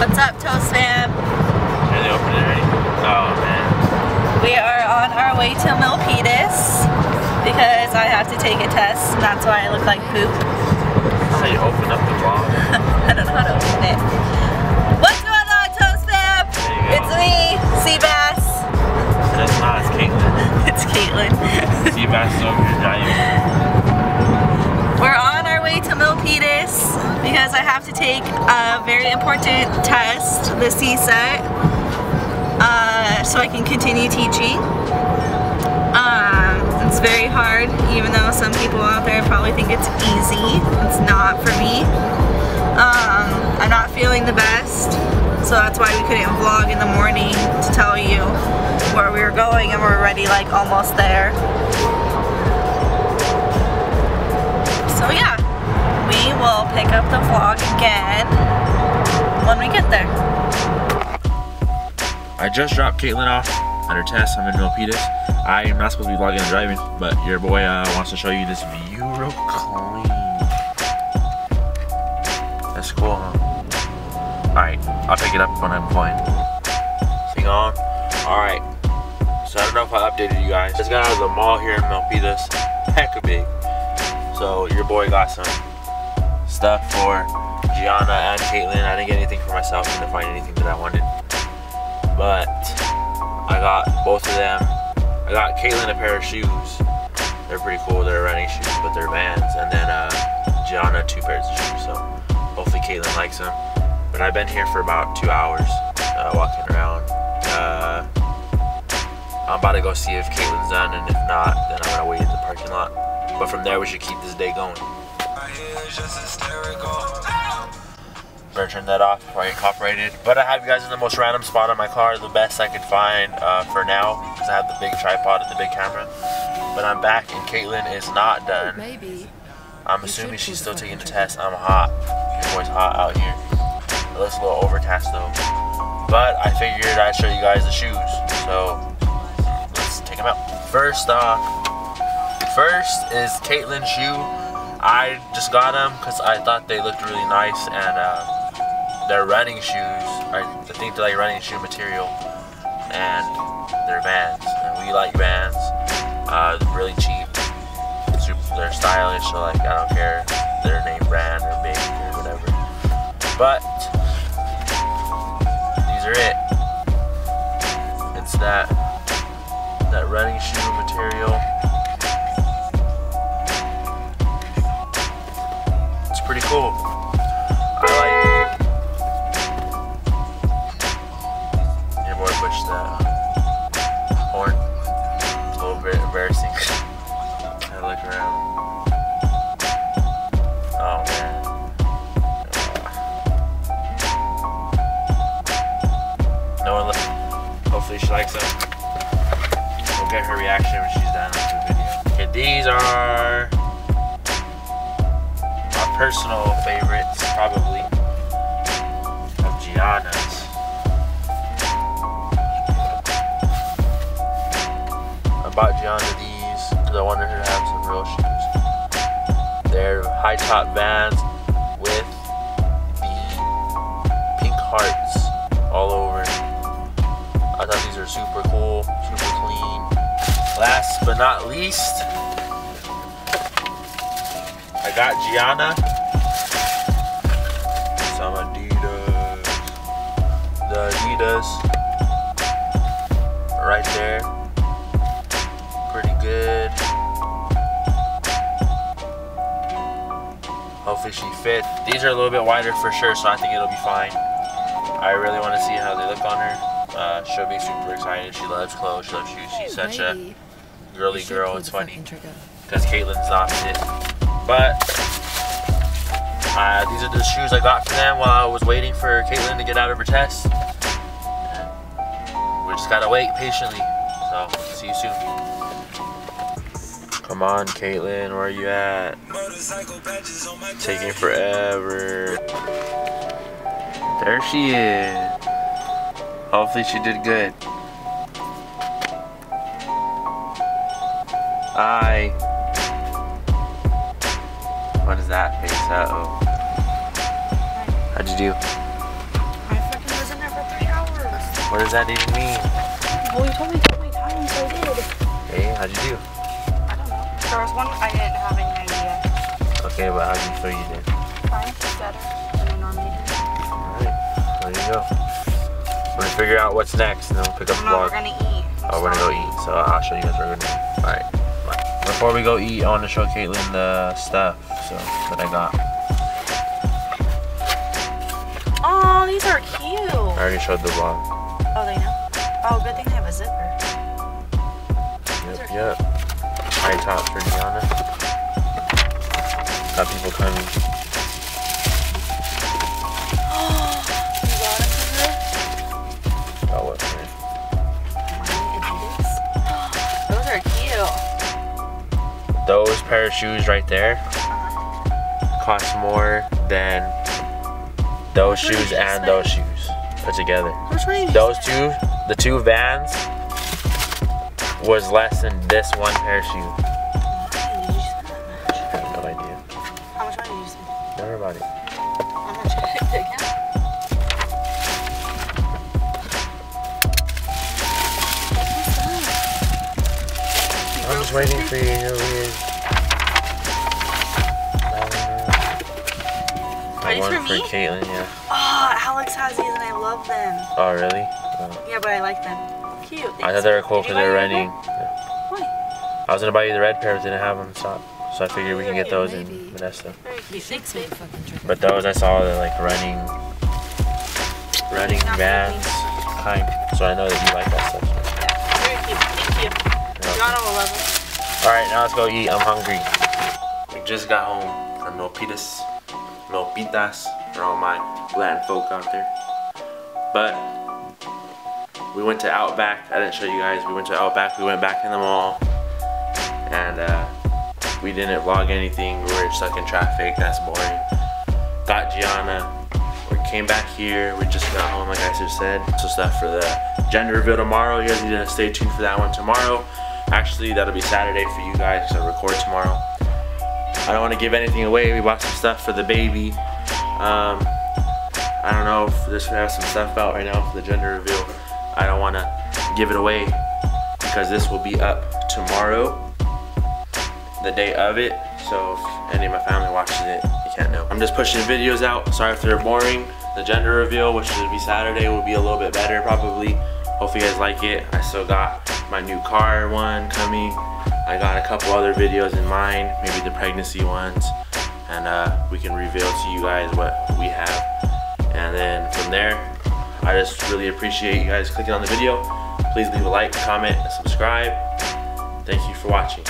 What's up, Toast fam? Are they open it already? Oh man. We are on our way to Milpitas because I have to take a test and that's why I look like poop. That's how you open up the vlog. I don't know how to open it. Take a very important test, the CSET, uh, so I can continue teaching. Um, it's very hard, even though some people out there probably think it's easy. It's not for me. Um, I'm not feeling the best, so that's why we couldn't vlog in the morning to tell you where we were going and we're already like almost there. We will pick up the vlog again when we get there. I just dropped Caitlin off at her test. I'm in Milpitas. I am not supposed to be vlogging and driving, but your boy uh, wants to show you this view real clean. That's cool, huh? Alright, I'll pick it up when I'm going. Sing on. Alright. So I don't know if I updated you guys. Just got out of the mall here in Milpitas. Hecka big. So your boy got some stuff for Gianna and Caitlin. I didn't get anything for myself. I didn't find anything that I wanted. But I got both of them. I got Caitlin a pair of shoes. They're pretty cool. They're running shoes, but they're Vans. And then uh, Gianna two pairs of shoes. So hopefully Caitlin likes them. But I've been here for about two hours, uh, walking around. Uh, I'm about to go see if Caitlin's done, and if not, then I'm gonna wait in the parking lot. But from there, we should keep this day going. Better turn that off before I get copyrighted. But I have you guys in the most random spot on my car, the best I could find uh, for now, because I have the big tripod and the big camera. But I'm back, and Caitlin is not done. Maybe. I'm assuming she's still taking the test. I'm hot. Your boy's hot out here. It looks a little overcast though. But I figured I'd show you guys the shoes. So let's take them out. First off, first is Caitlin's shoe. I just got them because I thought they looked really nice and uh, they're running shoes. I think they're like running shoe material and they're Vans. And we like Vans. Uh, really cheap. They're stylish, so like I don't care if they're name brand or big or whatever. But these are it. It's that that running shoe material. Pretty cool. I like your boy pushed that uh, horn. A little bit embarrassing. I look around. Oh man. Uh, no one left. Hopefully she likes them. We'll get her reaction when she's done with the video. Okay, these are personal favorites, probably, of Gianna's. I bought Gianna these because I wanted her to have some real shoes. They're high top Vans with the pink hearts all over. I thought these are super cool, super clean. Last but not least, I got Gianna some Adidas. The Adidas right there. Pretty good. Hopefully she fit. These are a little bit wider for sure, so I think it'll be fine. I really want to see how they look on her. Uh, she'll be super excited. She loves clothes. She loves shoes. She's such a girly girl. It's funny because Caitlin's not fit. But uh, these are the shoes I got for them while I was waiting for Caitlin to get out of her test. We just gotta wait patiently. So see you soon. Come on, Caitlin, where are you at? Taking forever. There she is. Hopefully she did good. I. What is that face? Uh oh. How'd you do? I fucking was in there for three hours. What does that even mean? Well, you told me to my time, so I did. Hey, how'd you do? I don't know. There was one I didn't have any idea. Okay, but how do you feel you did? Fine, better than I normally do. Alright, there you go. We're gonna figure out what's next and then we'll pick up the No, vlog. we're gonna eat. Oh, we're gonna go eat, so I'll show you guys where we're gonna eat. Alright. Before we go eat, I wanna show Caitlin the stuff so that I got. Oh, these are cute. I already showed the vlog. Oh, they know? Oh, good thing they have a zipper. Yep, yep. High top for Gianna. Got people coming. Pair of shoes right there cost more than those shoes and those shoes put together. Those two, the two vans, was less than this one pair of shoes. Why did you spend that much? I have no idea. How much money did you spend? Never mind it. How much did it again? I'm just waiting for you to know weird. Are these one for me? Caitlin, yeah. Oh, Alex has these and I love them. Oh, really? Oh. Yeah, but I like them. Cute. I thought they were cool because they're buy renting. your Yeah. I was gonna buy you the red pair, but didn't have them in stock. So I figured we can get those in Maybe. Modesto. Very cute. Thanks, babe. But those I saw they're like running, running Not vans kind. So I know that you like that stuff. Yeah, very cute. Thank you. Yeah. Gianna will love them. All right, now let's go eat. I'm hungry. We just got home from Milpitas, Milpitas for all my Latin folk out there. But we went to Outback. I didn't show you guys. We went to Outback. We went back in the mall, and uh, we didn't vlog anything. We were stuck in traffic. That's boring. Got Gianna. We came back here. We just got home, like I just said. So stuff for the gender reveal tomorrow. You guys need to stay tuned for that one tomorrow. Actually, that'll be Saturday for you guys I record tomorrow. I don't want to give anything away. We bought some stuff for the baby. Um, I don't know if this have some stuff out right now for the gender reveal. I don't want to give it away because this will be up tomorrow, the day of it. So if any of my family watches it, you can't know. I'm just pushing videos out. Sorry if they're boring. The gender reveal, which will be Saturday, will be a little bit better probably. Hopefully you guys like it. I still got my new car one coming. I got a couple other videos in mind, maybe the pregnancy ones. And uh, we can reveal to you guys what we have. And then from there, I just really appreciate you guys clicking on the video. Please leave a like, comment, and subscribe. Thank you for watching.